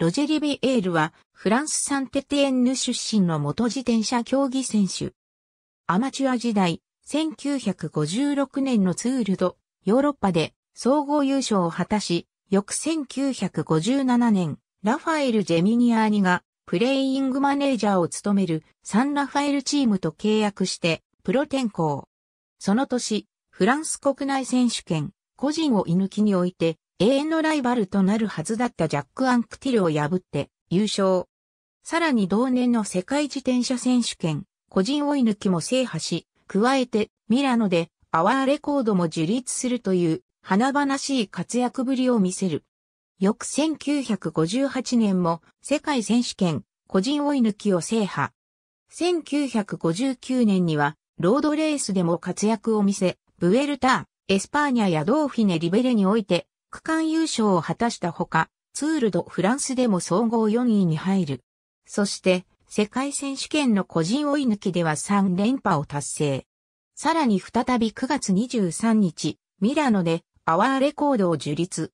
ロジェリビエールはフランスサンテティエンヌ出身の元自転車競技選手。アマチュア時代、1956年のツールド、ヨーロッパで総合優勝を果たし、翌1957年、ラファエル・ジェミニアーニがプレイングマネージャーを務めるサンラファエルチームと契約してプロ転向。その年、フランス国内選手権、個人追い抜きにおいて永遠のライバルとなるはずだったジャック・アンクティルを破って優勝。さらに同年の世界自転車選手権、個人追い抜きも制覇し、加えてミラノでアワーレコードも樹立するという華々しい活躍ぶりを見せる。翌1958年も世界選手権個人追い抜きを制覇。1959年にはロードレースでも活躍を見せ、ブエルタ・ア・エスパーニャやドーフィネ・リベレにおいて区間優勝を果たしたほか、ツール・ド・フランスでも総合4位に入る。そして、世界選手権の個人追い抜きでは3連覇を達成。さらに再び9月23日、ミラノでアワーレコードを樹立。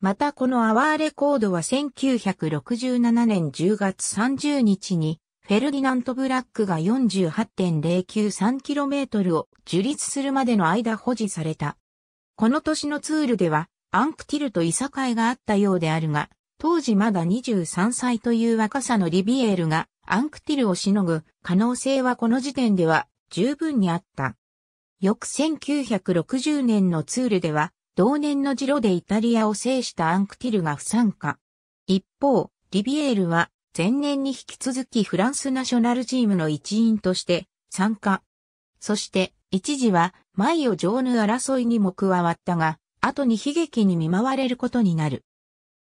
またこのアワーレコードは1967年10月30日にフェルディナント・ブラックが 48.093km を樹立するまでの間保持された。この年のツールではアンクティルといさかいがあったようであるが、当時まだ23歳という若さのリビエールがアンクティルをしのぐ可能性はこの時点では十分にあった。翌1960年のツールでは、同年のジロでイタリアを制したアンクティルが不参加。一方、リビエールは前年に引き続きフランスナショナルチームの一員として参加。そして一時はマイヨ・ジョーヌ争いにも加わったが、後に悲劇に見舞われることになる。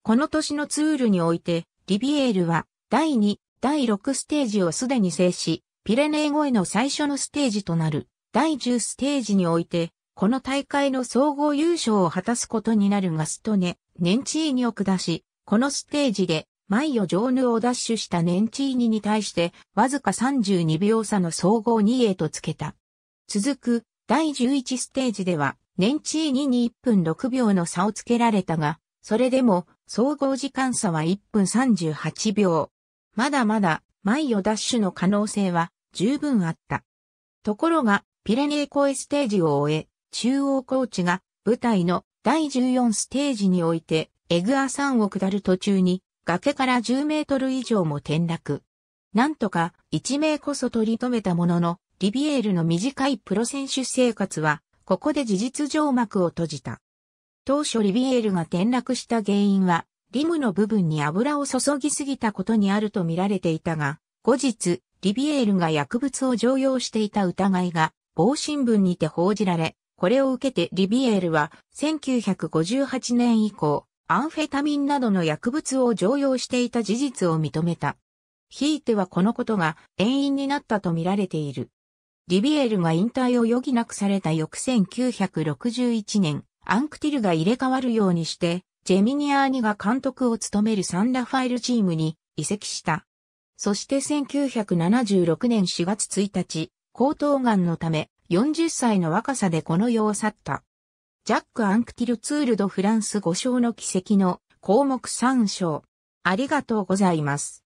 この年のツールにおいて、リビエールは第2、第6ステージをすでに制し、ピレネー語への最初のステージとなる第10ステージにおいて、この大会の総合優勝を果たすことになるガストネ、ネンチーニを下し、このステージで、マイオ・ジョーヌをダッシュしたネンチーニに対して、わずか32秒差の総合2位へとつけた。続く第11ステージでは、年チーニに1分6秒の差をつけられたが、それでも総合時間差は1分38秒。まだまだマイオダッシュの可能性は十分あった。ところが、ピレネーコエステージを終え、中央コーチが舞台の第14ステージにおいて、エグア山を下る途中に崖から10メートル以上も転落。なんとか1名こそ取り留めたものの、リビエールの短いプロ選手生活はここで事実上幕を閉じた。当初リビエールが転落した原因は、リムの部分に油を注ぎすぎたことにあると見られていたが、後日、リビエールが薬物を常用していた疑いが、某新聞にて報じられ、これを受けてリビエールは、1958年以降、アンフェタミンなどの薬物を常用していた事実を認めた。ひいてはこのことが遠因になったと見られている。リビエルが引退を余儀なくされた翌1961年、アンクティルが入れ替わるようにして、ジェミニアーニが監督を務めるサンラファエルチームに移籍した。そして1976年4月1日、高頭癌のため40歳の若さでこの世を去った。ジャック・アンクティル・ツール・ド・フランス5勝の奇跡の項目3章。ありがとうございます。